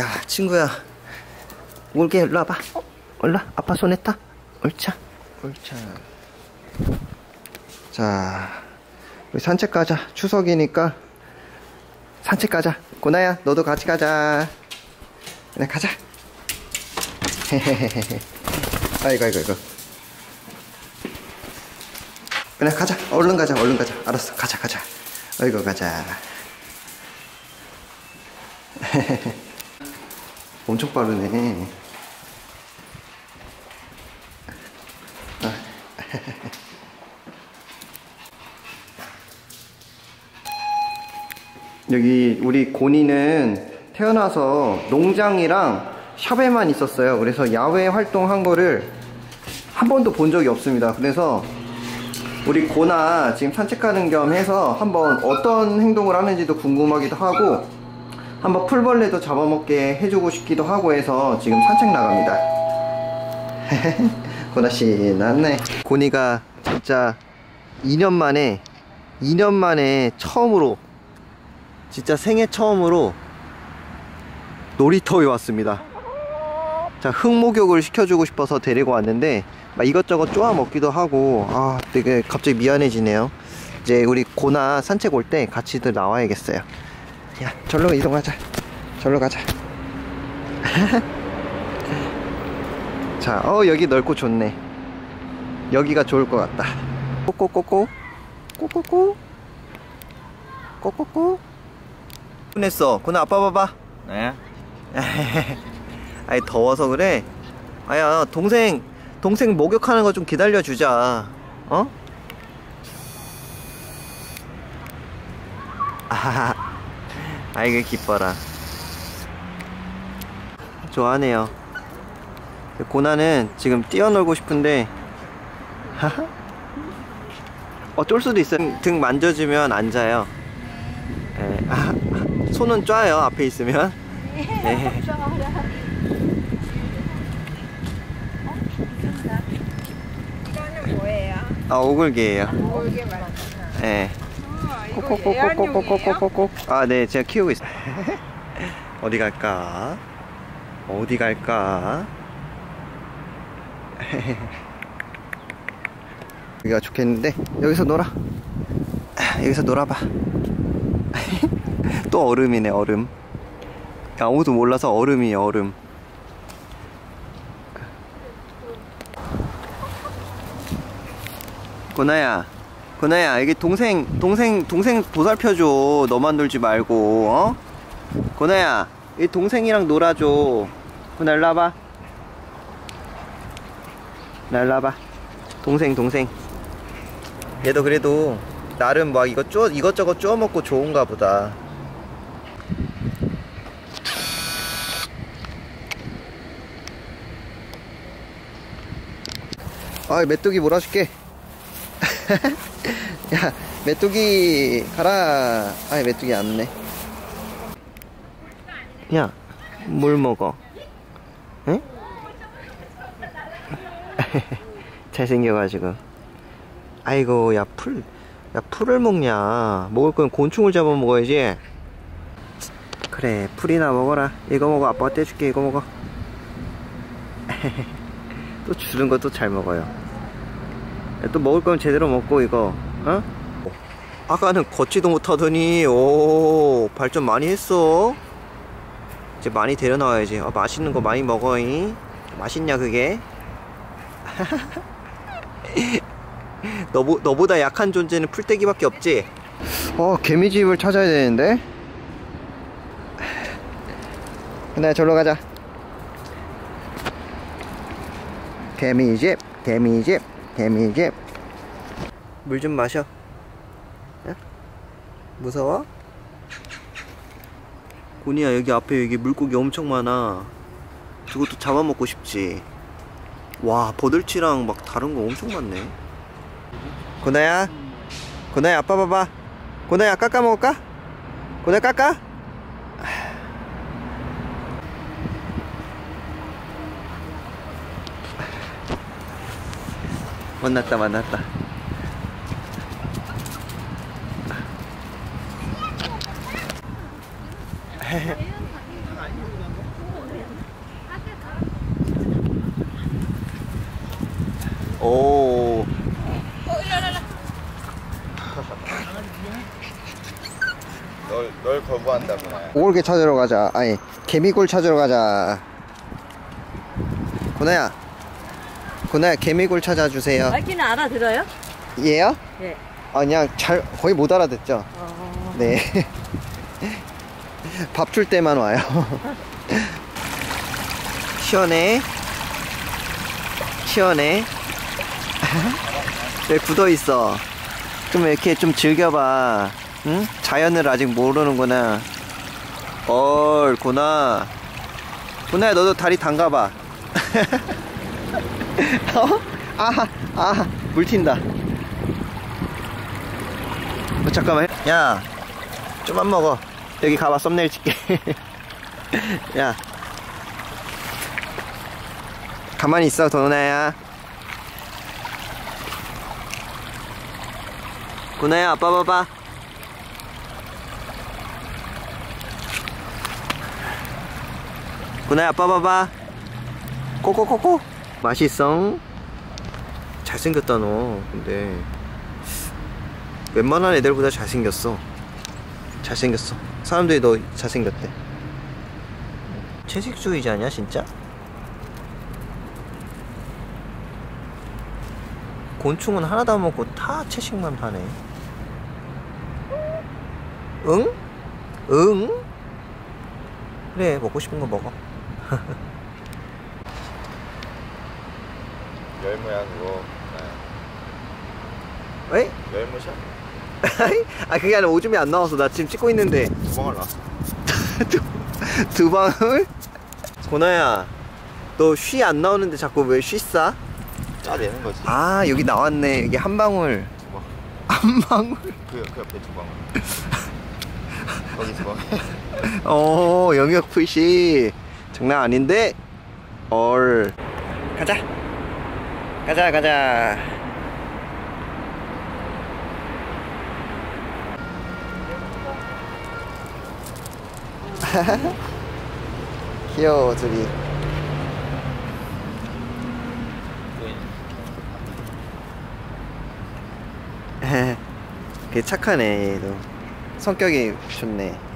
야 친구야. 올게 일로 와봐. 어? 와. 아빠 손에 타. 옳차. 옳차. 자 우리 산책 가자. 추석이니까 산책 가자. 고나야 너도 같이 가자. 그래 가자. 아이고 아이고 아이고. 그래 가자. 얼른 가자. 얼른 가자. 알았어. 가자 가자. 아이고 가자 엄청 빠르네 아. 여기 우리 고니는 태어나서 농장이랑 샵에만 있었어요. 그래서 야외 활동한 거를 한 번도 본 적이 없습니다. 그래서 우리 고나 지금 산책하는 겸 해서 한번 어떤 행동을 하는지도 궁금하기도 하고 한번 풀벌레도 잡아먹게 해주고 싶기도 하고 해서 지금 산책 나갑니다. 고나씨 났네. 고니가 진짜 2년 만에 2년 만에 처음으로 진짜 생애 처음으로 놀이터에 왔습니다. 자, 흙목욕을 시켜주고 싶어서 데리고 왔는데 막 이것저것 쪼아 먹기도 하고 아 되게 갑자기 미안해지네요. 이제 우리 고나 산책 올 때 같이들 나와야겠어요. 야, 절로 이동하자. 절로 가자. 자, 어 여기 넓고 좋네. 여기가 좋을 것 같다. 꼬꼬꼬꼬 꼬꼬꼬 꼬꼬꼬 혼냈어. 고나 아빠 봐봐. 네. 아이 더워서 그래. 아야 동생 동생 목욕하는 거 좀 기다려 주자. 어? 아하하. 아이고 기뻐라. 좋아하네요. 고나는 지금 뛰어놀고 싶은데. 어쩔 수도 있어요. 등 만져주면 앉아요. 예, 아, 손은 쪄요 앞에 있으면. 네. 이거는 뭐예요? 아 오글개예요. 올게 말고. 네. 아, 네, 제가 키우고 있어요. 어디 갈까? 어디 갈까? 여기가 좋겠는데 여기서 놀아. 여기서 놀아봐. 또 얼음이네 얼음. 아무도 몰라서 얼음이에요 얼음. 고나야, 고나야, 여기 동생, 동생, 동생 보살펴줘. 너만 놀지 말고, 어? 고나야, 이 동생이랑 놀아줘. 고나 일로 와봐. 나 일로 와봐. 동생, 동생. 얘도 그래도 나름 막 이거 쪼, 이것저것 쪼 먹고 좋은가 보다. 아, 메뚜기 몰아줄게. 야, 메뚜기 가라. 아이, 메뚜기 안 내. 야, 뭘 먹어? 응? 잘생겨가지고. 아이고, 야, 풀, 야, 풀을 먹냐. 먹을 건 곤충을 잡아 먹어야지. 그래, 풀이나 먹어라. 이거 먹어. 아빠가 떼줄게. 이거 먹어. 또 주는 것도 잘 먹어요. 또 먹을 거면 제대로 먹고 이거. 어? 아까는 걷지도 못하더니 오 발전 많이 했어. 이제 많이 데려 나와야지. 아, 맛있는 거 많이 먹어잉 맛있냐 그게? 너보, 너보다 약한 존재는 풀떼기밖에 없지? 어 개미집을 찾아야 되는데? 그날 절로 가자. 개미집 개미집 개미집 물 좀 마셔 야? 무서워? 고니야 여기 앞에 여기 물고기 엄청 많아 저것도 잡아먹고 싶지 와 버들치랑 막 다른 거 엄청 많네 고나야 고나야 아빠 봐봐 고나야 깎아 먹을까? 고나야 깎아? 만났다 만났다 오. 널, 널 거부한다구나. 올게 찾으러 가자. 아니, 개미굴 찾으러 가자. 구나야. 고나야, 개미굴 찾아주세요. 말귀는 알아들어요? 얘요? 예. 아, 그냥 잘, 거의 못 알아듣죠? 어, 네. 밥 줄 때만 와요. 시원해. 시원해. 왜 굳어 있어? 좀 이렇게 좀 즐겨봐. 응? 자연을 아직 모르는구나. 얼, 고나. 고나야, 너도 다리 담가봐. 어? 아, 아, 물 튄다. 어, 잠깐만. 야, 좀만 먹어. 여기 가봐, 썸네일 찍게. 야. 가만히 있어, 도나야. 구나야, 아빠 봐봐. 구나야, 아빠 봐봐. 꼬꼬꼬꼬. 맛있어? 잘생겼다, 너. 근데. 웬만한 애들보다 잘생겼어. 잘생겼어. 사람들이 너 잘생겼대. 채식주의자냐, 진짜? 곤충은 하나도 안 먹고 다 채식만 파네. 응? 응? 그래, 먹고 싶은 거 먹어. 열무야, 그거. 왜? 네. 열무샷? 아, 그게 아니라 오줌이 안 나와서 나 지금 찍고 있는데. 두 방울 나왔어. 두, 두 방울? 고나야, 너 쉬 안 나오는데 자꾸 왜 쉬 싸? 짜내는 거지. 아, 여기 나왔네. 여기 한 방울. 한 방울? 그, 그 옆에 두 방울. 거기 두 방울. 어, 영역 표시. 장난 아닌데? 얼. 가자. 가자, 가자. 귀여워, 둘이. 그 착하네, 얘도. 성격이 좋네.